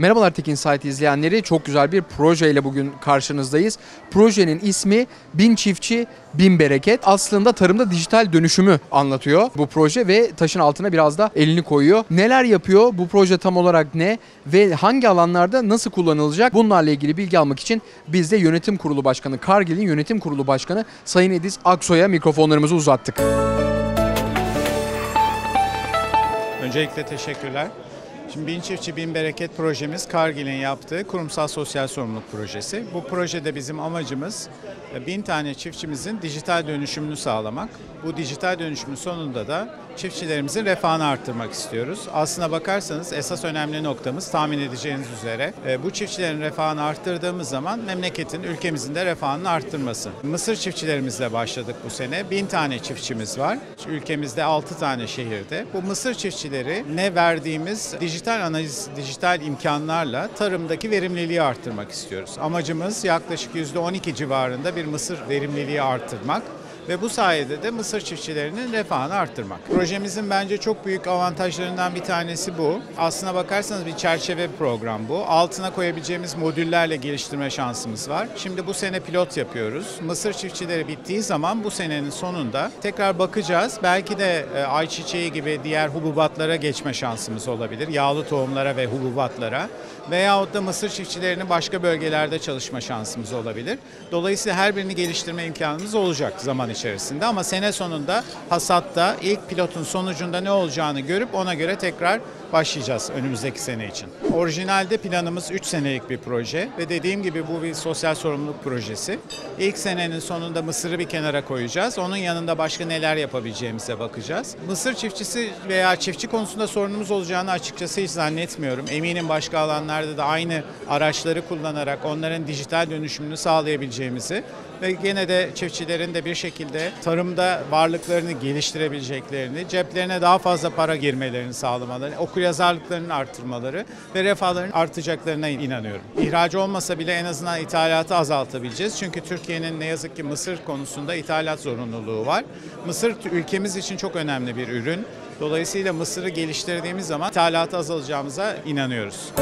Merhabalar Tekin Site izleyenleri. Çok güzel bir projeyle bugün karşınızdayız. Projenin ismi Bin Çiftçi Bin Bereket. Aslında tarımda dijital dönüşümü anlatıyor bu proje ve taşın altına biraz da elini koyuyor. Neler yapıyor? Bu proje tam olarak ne? Ve hangi alanlarda nasıl kullanılacak? Bunlarla ilgili bilgi almak için biz de Yönetim Kurulu Başkanı, Kargil'in Yönetim Kurulu Başkanı Sayın Ediz Aksoy'a mikrofonlarımızı uzattık. Öncelikle teşekkürler. Şimdi Bin Çiftçi Bin Bereket projemiz Kargil'in yaptığı kurumsal sosyal sorumluluk projesi. Bu projede bizim amacımız e, bin tane çiftçimizin dijital dönüşümünü sağlamak. Bu dijital dönüşümün sonunda da çiftçilerimizin refahını arttırmak istiyoruz. Aslına bakarsanız esas önemli noktamız tahmin edeceğiniz üzere e, bu çiftçilerin refahını arttırdığımız zaman memleketin, ülkemizin de refahını arttırması. Mısır çiftçilerimizle başladık bu sene. Bin tane çiftçimiz var. Ülkemizde 6 tane şehirde. Bu mısır çiftçileri ne verdiğimiz dijital analiz, dijital imkanlarla tarımdaki verimliliği arttırmak istiyoruz. Amacımız yaklaşık %12 civarında bir mısır verimliliği arttırmak ve bu sayede de mısır çiftçilerinin refahını arttırmak. Projemizin bence çok büyük avantajlarından bir tanesi bu. Aslına bakarsanız bir çerçeve program bu. Altına koyabileceğimiz modüllerle geliştirme şansımız var. Şimdi bu sene pilot yapıyoruz. Mısır çiftçileri bittiği zaman bu senenin sonunda tekrar bakacağız. Belki de e, ayçiçeği gibi diğer hububatlara geçme şansımız olabilir. Yağlı tohumlara ve hububatlara. Veyahut da mısır çiftçilerinin başka bölgelerde çalışma şansımız olabilir. Dolayısıyla her birini geliştirme imkanımız olacak zaman içerisinde ama sene sonunda hasatta ilk pilotun sonucunda ne olacağını görüp ona göre tekrar başlayacağız önümüzdeki sene için. Orijinalde planımız 3 senelik bir proje ve dediğim gibi bu bir sosyal sorumluluk projesi. İlk senenin sonunda Mısır'ı bir kenara koyacağız. Onun yanında başka neler yapabileceğimize bakacağız. Mısır çiftçisi veya çiftçi konusunda sorunumuz olacağını açıkçası hiç zannetmiyorum. Eminim başka alanlarda da aynı araçları kullanarak onların dijital dönüşümünü sağlayabileceğimizi ve gene de çiftçilerin de bir şekilde tarımda varlıklarını geliştirebileceklerini, ceplerine daha fazla para girmelerini sağlamaları, okuryazarlıklarını arttırmaları ve refahlarının artacaklarına inanıyorum. İhracı olmasa bile en azından ithalatı azaltabileceğiz. Çünkü Türkiye'nin ne yazık ki mısır konusunda ithalat zorunluluğu var. Mısır ülkemiz için çok önemli bir ürün. Dolayısıyla mısırı geliştirdiğimiz zaman ithalatı azalacağımıza inanıyoruz.